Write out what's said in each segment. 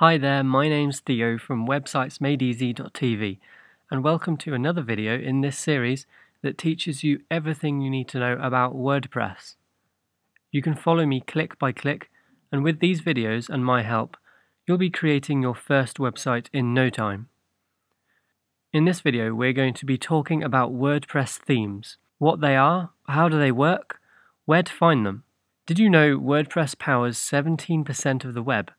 Hi there, my name's Theo from websitesmadeeasy.tv and welcome to another video in this series that teaches you everything you need to know about WordPress. You can follow me click by click and with these videos and my help you'll be creating your first website in no time. In this video we're going to be talking about WordPress themes, what they are, how do they work, where to find them. Did you know WordPress powers 17% of the web?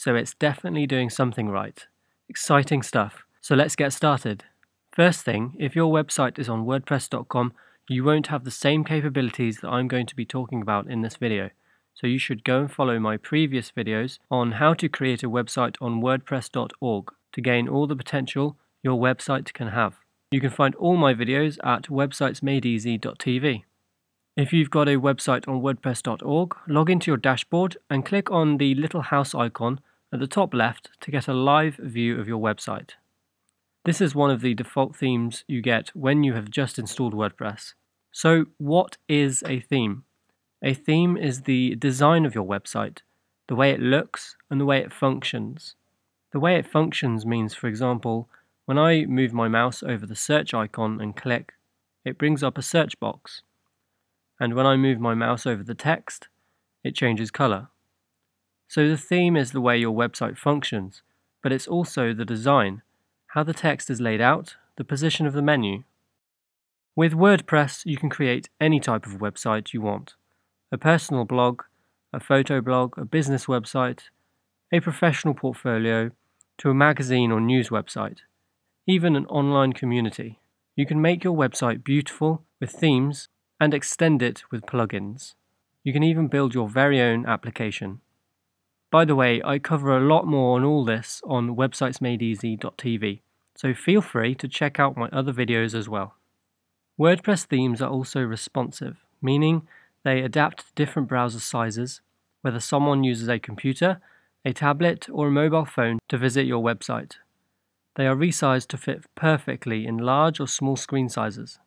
So it's definitely doing something right. Exciting stuff. So let's get started. First thing, if your website is on WordPress.com, you won't have the same capabilities that I'm going to be talking about in this video. So you should go and follow my previous videos on how to create a website on WordPress.org to gain all the potential your website can have. You can find all my videos at websitesmadeeasy.tv. If you've got a website on WordPress.org, log into your dashboard and click on the little house icon at the top left to get a live view of your website. This is one of the default themes you get when you have just installed WordPress. So what is a theme? A theme is the design of your website, the way it looks and the way it functions. The way it functions means, for example, when I move my mouse over the search icon and click, it brings up a search box. And when I move my mouse over the text, it changes color. So the theme is the way your website functions, but it's also the design, how the text is laid out, the position of the menu. With WordPress, you can create any type of website you want. A personal blog, a photo blog, a business website, a professional portfolio, to a magazine or news website, even an online community. You can make your website beautiful with themes and extend it with plugins. You can even build your very own application. By the way, I cover a lot more on all this on websitesmadeeasy.tv, so feel free to check out my other videos as well. WordPress themes are also responsive, meaning they adapt to different browser sizes, whether someone uses a computer, a tablet, or a mobile phone to visit your website. They are resized to fit perfectly in large or small screen sizes.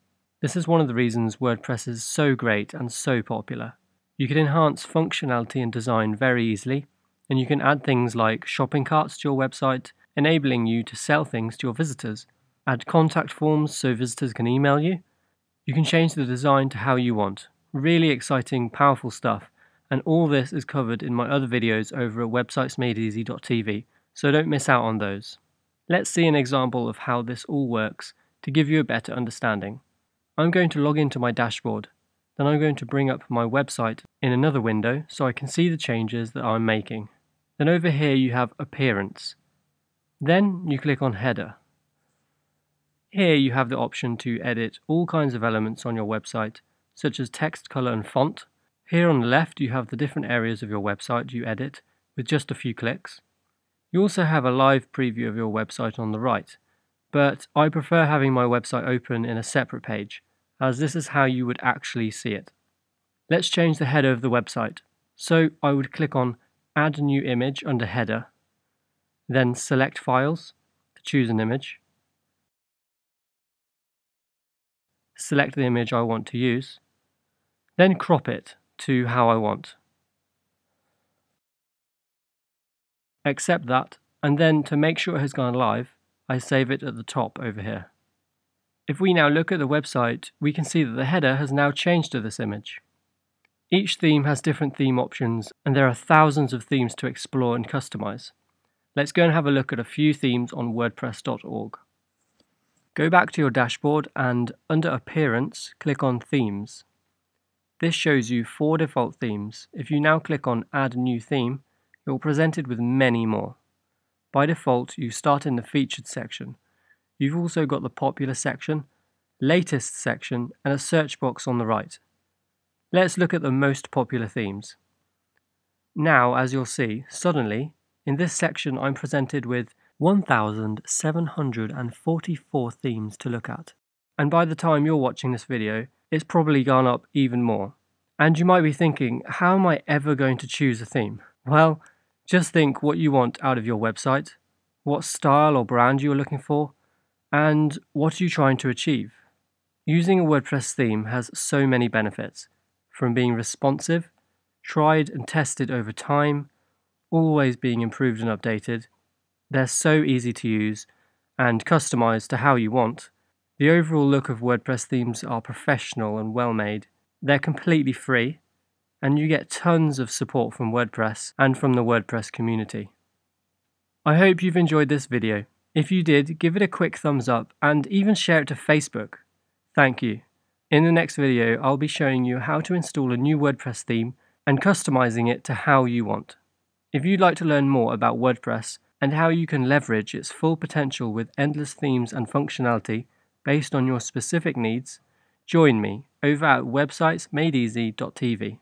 This is one of the reasons WordPress is so great and so popular. You can enhance functionality and design very easily, and you can add things like shopping carts to your website, enabling you to sell things to your visitors. Add contact forms so visitors can email you. You can change the design to how you want. Really exciting, powerful stuff, and all this is covered in my other videos over at websitesmadeeasy.tv, so don't miss out on those. Let's see an example of how this all works to give you a better understanding. I'm going to log into my dashboard. Then I'm going to bring up my website in another window so I can see the changes that I'm making. Then over here you have Appearance. Then you click on Header. Here you have the option to edit all kinds of elements on your website, such as text, color and font. Here on the left you have the different areas of your website you edit with just a few clicks. You also have a live preview of your website on the right, but I prefer having my website open in a separate page, as this is how you would actually see it. Let's change the header of the website. So I would click on Add New Image under Header, then select Files to choose an image, select the image I want to use, then crop it to how I want. Accept that, and then to make sure it has gone live, I save it at the top over here. If we now look at the website, we can see that the header has now changed to this image. Each theme has different theme options, and there are thousands of themes to explore and customize. Let's go and have a look at a few themes on WordPress.org. Go back to your dashboard and under Appearance, click on Themes. This shows you four default themes. If you now click on Add New Theme, you're presented with many more. By default, you start in the featured section. You've also got the popular section, latest section, and a search box on the right. Let's look at the most popular themes. Now, as you'll see, suddenly, in this section I'm presented with 1,744 themes to look at. And by the time you're watching this video, it's probably gone up even more. And you might be thinking, how am I ever going to choose a theme? Well, just think what you want out of your website, what style or brand you are looking for, and what are you trying to achieve. Using a WordPress theme has so many benefits, from being responsive, tried and tested over time, always being improved and updated. They're so easy to use and customized to how you want. The overall look of WordPress themes are professional and well made. They're completely free, and you get tons of support from WordPress and from the WordPress community. I hope you've enjoyed this video. If you did, give it a quick thumbs up and even share it to Facebook. Thank you. In the next video, I'll be showing you how to install a new WordPress theme and customizing it to how you want. If you'd like to learn more about WordPress and how you can leverage its full potential with endless themes and functionality based on your specific needs, join me over at websitesmadeeasy.tv.